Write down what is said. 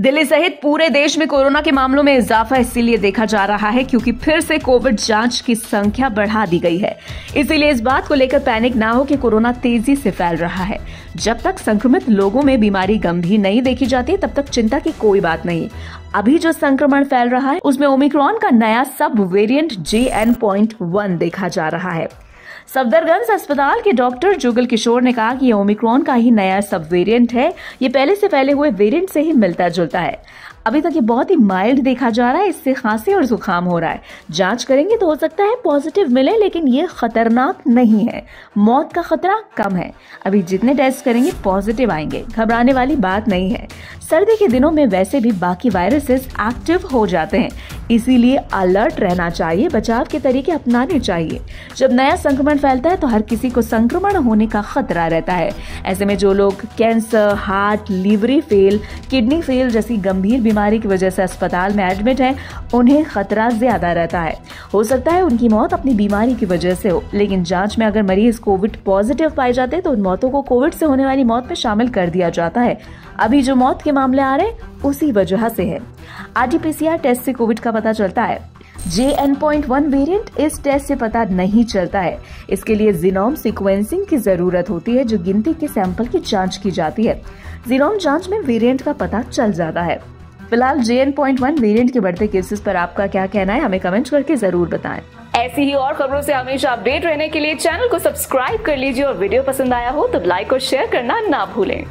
दिल्ली सहित पूरे देश में कोरोना के मामलों में इजाफा इसीलिए देखा जा रहा है क्योंकि फिर से कोविड जाँच की संख्या बढ़ा दी गई है। इसीलिए इस बात को लेकर पैनिक ना हो कि कोरोना तेज़ी से फैल रहा है। जब तक संक्रमित लोगों में बीमारी गंभीर नहीं देखी जाती, तब तक चिंता की कोई बात नहीं। अभी जो संक्रमण फैल रहा है, उसमें ओमिक्रॉन का नया सब variant J N point one देखा जा रहा है। सफदरगंज अस्पताल के डॉक्टर जुगल किशोर ने कहा कि ये ओमिक्रॉन का ही नया सब वेरिएंट है। ये पहले से फैले हुए वेरिएंट से ही मिलता जुलता है। अभी तक ये बहुत ही माइल्ड देखा जा रहा है, इससे खांसी और जुकाम हो रहा है। जाँच करेंगे तो हो सकता है पॉजिटिव मिले, लेकिन ये खतरनाक नहीं है। मौत का खतरा कम है। अभी जितने टेस्ट करेंगे, पॉजिटिव आएँगे। घबराने वाली बात नहीं है। सर्दी के दिनों में वैसे भी बाकी वायरसेस एक्टिव हो जाते हैं। इसीलिए अलर्ट रहना चाहिए, बचाव के तरीके अपनाने चाहिए। जब नया संक्रमण फैलता है तो हर किसी को संक्रमण होने का खतरा रहता है। ऐसे में जो लोग cancer, heart, liver fail, kidney fail जैसी गंभीर बीमारी की वजह से अस्पताल में एडमिट है, उन्हें खतरा ज़्यादा रहता है। हो सकता है उनकी मौत अपनी बीमारी की वजह से हो, लेकिन जाँच में अगर मरीज़ कोविड पॉजिटिव पाए जाते हैं तो उन मौतों को कोविड से होने वाली मौत में शामिल कर दिया जाता है। अभी जो मौत के मामले आ रहे हैं, उसी वजह से है। आरटीपीसीआर टेस्ट से कोविड का पता चलता है। J N point one variant इस टेस्ट से पता नहीं चलता है। इसके लिए जीनोम सिक्वेंसिंग की ज़रूरत होती है, जो गिनती के सैंपल की जाँच की जाती है। जीनोम जाँच में वेरिएंट का पता चल जाता है। फ़िलहाल J N point one variant के बढ़ते केसेस पर आपका क्या कहना है, हमें कमेंट करके ज़रूर बताएँ। ऐसी ही और खबरों से हमेशा अपडेट रहने के लिए चैनल को सब्सक्राइब कर लीजिए और वीडियो पसंद आया हो तो लाइक और शेयर करना ना भूलें।